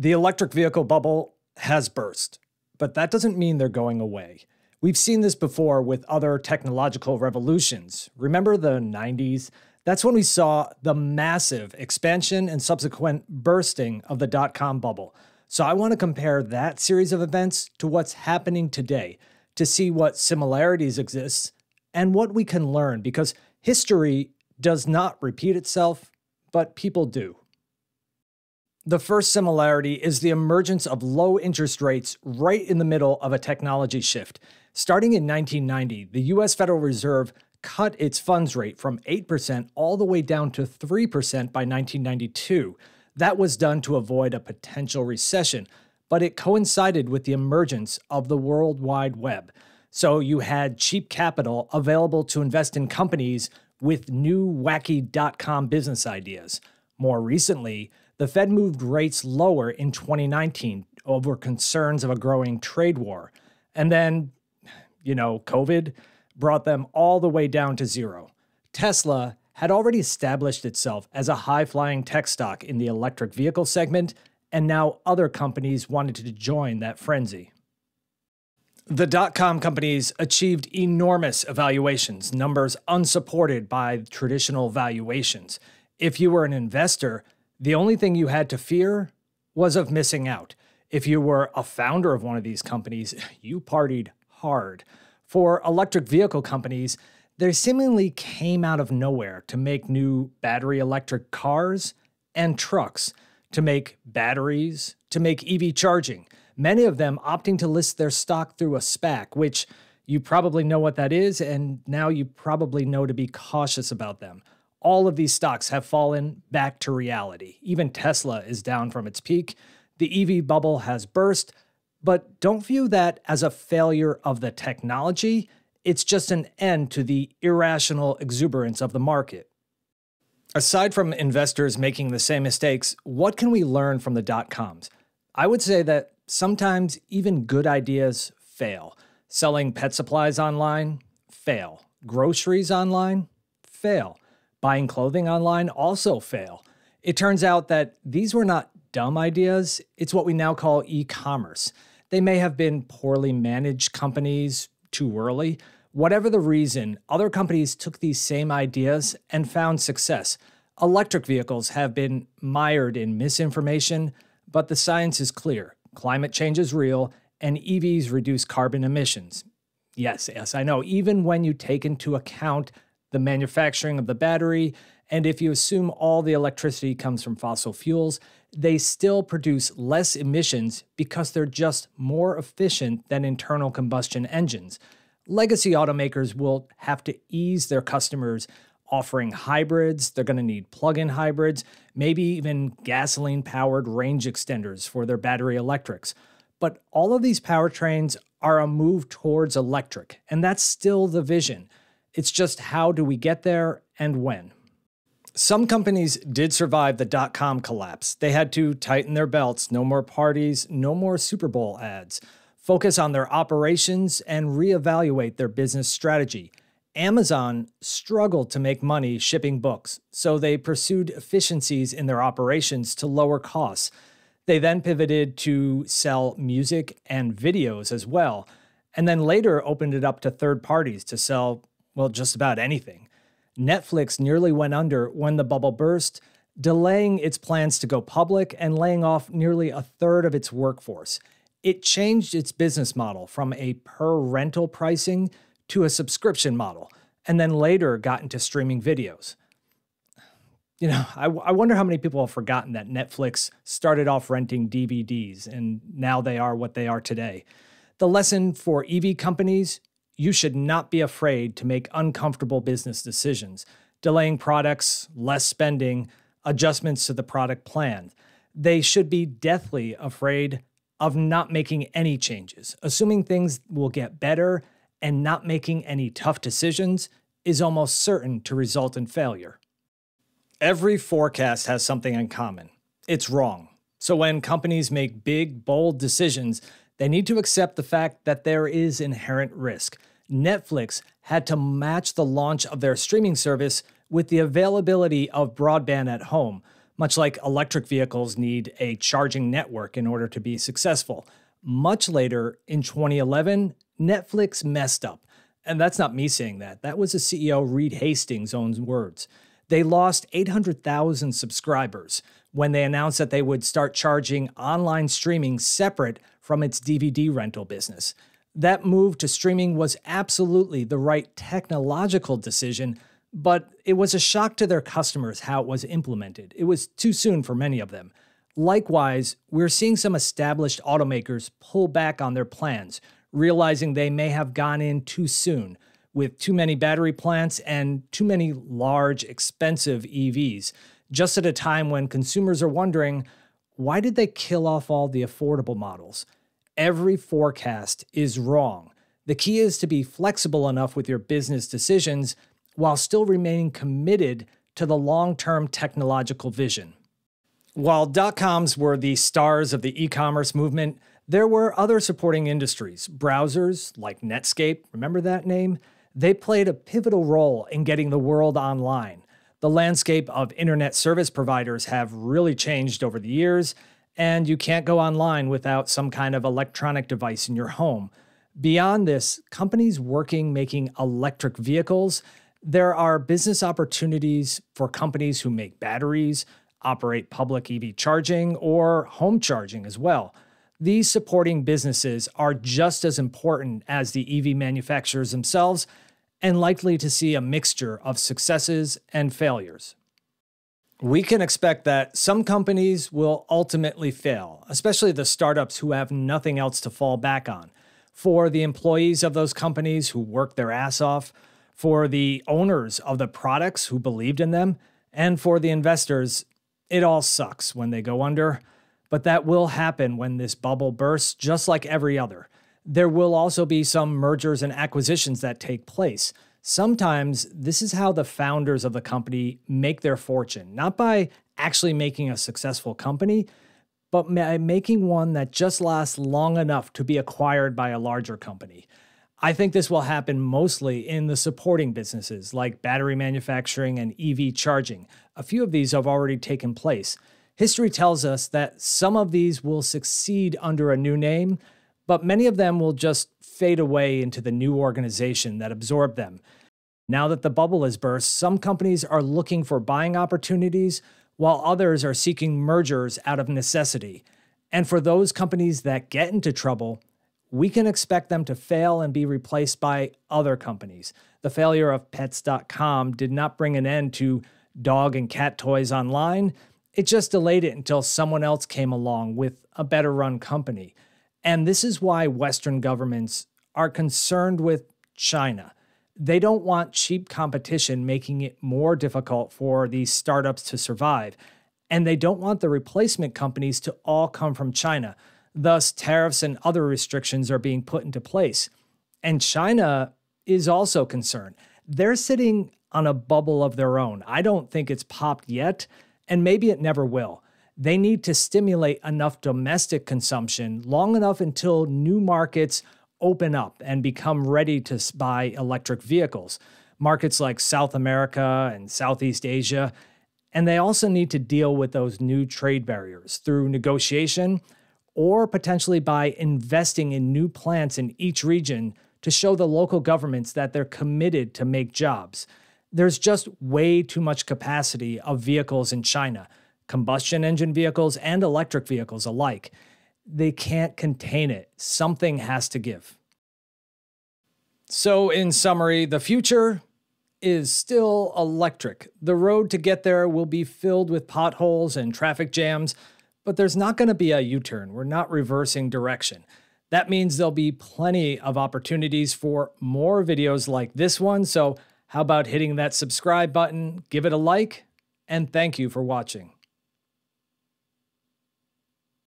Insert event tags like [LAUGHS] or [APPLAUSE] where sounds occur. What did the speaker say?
The electric vehicle bubble has burst, but that doesn't mean they're going away. We've seen this before with other technological revolutions. Remember the 90s? That's when we saw the massive expansion and subsequent bursting of the dot com bubble. So I want to compare that series of events to what's happening today to see what similarities exist and what we can learn because history does not repeat itself, but people do. The first similarity is the emergence of low interest rates right in the middle of a technology shift. Starting in 1990, the US Federal Reserve cut its funds rate from 8% all the way down to 3% by 1992. That was done to avoid a potential recession, but it coincided with the emergence of the World Wide Web. So you had cheap capital available to invest in companies with new wacky dot com business ideas. More recently, the Fed moved rates lower in 2019 over concerns of a growing trade war. And then, you know, COVID brought them all the way down to zero. Tesla had already established itself as a high flying tech stock in the electric vehicle segment, and now other companies wanted to join that frenzy. The dot com companies achieved enormous valuations, numbers unsupported by traditional valuations. If you were an investor, the only thing you had to fear was of missing out. If you were a founder of one of these companies, [LAUGHS] you partied hard. For electric vehicle companies, they seemingly came out of nowhere to make new battery electric cars and trucks, to make batteries, to make EV charging. Many of them opting to list their stock through a SPAC, which you probably know what that is, and now you probably know to be cautious about them all of these stocks have fallen back to reality. Even Tesla is down from its peak. The EV bubble has burst, but don't view that as a failure of the technology. It's just an end to the irrational exuberance of the market. Aside from investors making the same mistakes, what can we learn from the dot coms? I would say that sometimes even good ideas fail. Selling pet supplies online, fail. Groceries online, fail buying clothing online also fail. It turns out that these were not dumb ideas, it's what we now call e commerce. They may have been poorly managed companies too early. Whatever the reason, other companies took these same ideas and found success. Electric vehicles have been mired in misinformation, but the science is clear. Climate change is real, and EVs reduce carbon emissions. Yes, yes, I know. Even when you take into account the manufacturing of the battery, and if you assume all the electricity comes from fossil fuels, they still produce less emissions because they're just more efficient than internal combustion engines. Legacy automakers will have to ease their customers offering hybrids. They're going to need plug in hybrids, maybe even gasoline powered range extenders for their battery electrics. But all of these powertrains are a move towards electric, and that's still the vision. It's just how do we get there and when. Some companies did survive the dot com collapse. They had to tighten their belts, no more parties, no more Super Bowl ads, focus on their operations, and reevaluate their business strategy. Amazon struggled to make money shipping books, so they pursued efficiencies in their operations to lower costs. They then pivoted to sell music and videos as well, and then later opened it up to third parties to sell well, just about anything. Netflix nearly went under when the bubble burst, delaying its plans to go public and laying off nearly a third of its workforce. It changed its business model from a per rental pricing to a subscription model, and then later got into streaming videos. You know, I, I wonder how many people have forgotten that Netflix started off renting DVDs and now they are what they are today. The lesson for EV companies you should not be afraid to make uncomfortable business decisions, delaying products, less spending, adjustments to the product plan. They should be deathly afraid of not making any changes. Assuming things will get better and not making any tough decisions is almost certain to result in failure. Every forecast has something in common it's wrong. So when companies make big, bold decisions, they need to accept the fact that there is inherent risk. Netflix had to match the launch of their streaming service with the availability of broadband at home. much like electric vehicles need a charging network in order to be successful. Much later, in 2011, Netflix messed up. And that's not me saying that. That was the CEO Reed Hastings' own words. They lost 800,000 subscribers when they announced that they would start charging online streaming separate from its DVD rental business. That move to streaming was absolutely the right technological decision, but it was a shock to their customers how it was implemented. It was too soon for many of them. Likewise, we're seeing some established automakers pull back on their plans, realizing they may have gone in too soon with too many battery plants and too many large, expensive EVs, just at a time when consumers are wondering why did they kill off all the affordable models? Every forecast is wrong. The key is to be flexible enough with your business decisions while still remaining committed to the long term technological vision. While dot coms were the stars of the e commerce movement, there were other supporting industries. Browsers like Netscape, remember that name? They played a pivotal role in getting the world online. The landscape of internet service providers have really changed over the years, and you can't go online without some kind of electronic device in your home. Beyond this, companies working making electric vehicles, there are business opportunities for companies who make batteries, operate public EV charging, or home charging as well. These supporting businesses are just as important as the EV manufacturers themselves and likely to see a mixture of successes and failures. We can expect that some companies will ultimately fail, especially the startups who have nothing else to fall back on. For the employees of those companies who work their ass off, for the owners of the products who believed in them, and for the investors, it all sucks when they go under. But that will happen when this bubble bursts, just like every other. There will also be some mergers and acquisitions that take place. Sometimes this is how the founders of the company make their fortune, not by actually making a successful company, but by making one that just lasts long enough to be acquired by a larger company. I think this will happen mostly in the supporting businesses like battery manufacturing and EV charging. A few of these have already taken place. History tells us that some of these will succeed under a new name, but many of them will just fade away into the new organization that absorbed them. Now that the bubble has burst, some companies are looking for buying opportunities, while others are seeking mergers out of necessity. And for those companies that get into trouble, we can expect them to fail and be replaced by other companies. The failure of Pets.com did not bring an end to dog and cat toys online. It just delayed it until someone else came along with a better run company. And this is why Western governments are concerned with China. They don't want cheap competition making it more difficult for these startups to survive. And they don't want the replacement companies to all come from China. Thus, tariffs and other restrictions are being put into place. And China is also concerned. They're sitting on a bubble of their own. I don't think it's popped yet and maybe it never will. They need to stimulate enough domestic consumption long enough until new markets open up and become ready to buy electric vehicles. Markets like South America and Southeast Asia. And they also need to deal with those new trade barriers through negotiation or potentially by investing in new plants in each region to show the local governments that they're committed to make jobs there's just way too much capacity of vehicles in China, combustion engine vehicles and electric vehicles alike. They can't contain it. Something has to give. So, in summary, the future is still electric. The road to get there will be filled with potholes and traffic jams, but there's not going to be a U turn. We're not reversing direction. That means there'll be plenty of opportunities for more videos like this one. So, how about hitting that subscribe button, give it a like, and thank you for watching.